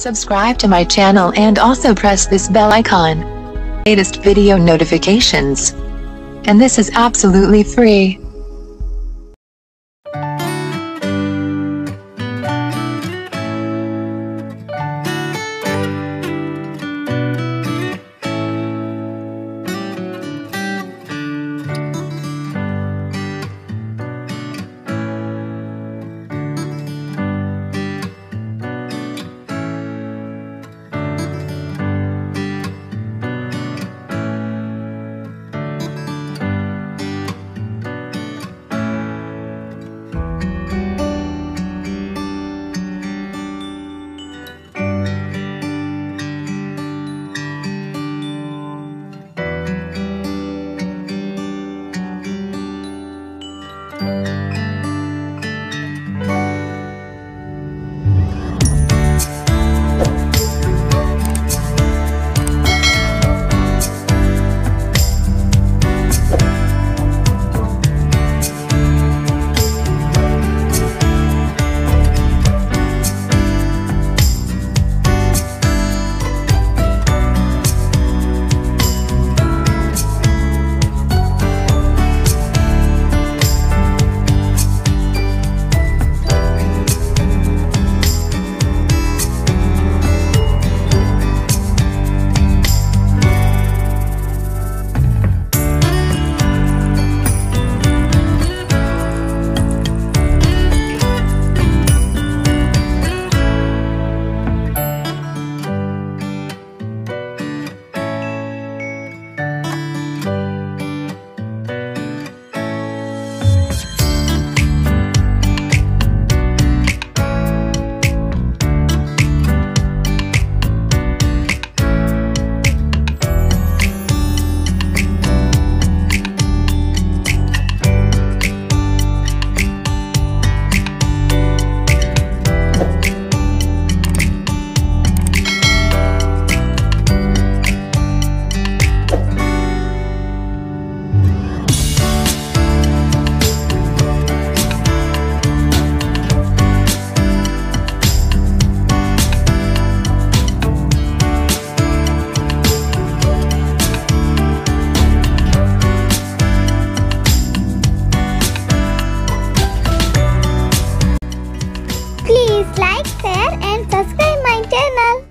Subscribe to my channel and also press this bell icon. Latest video notifications. And this is absolutely free. Please like, share and subscribe my channel.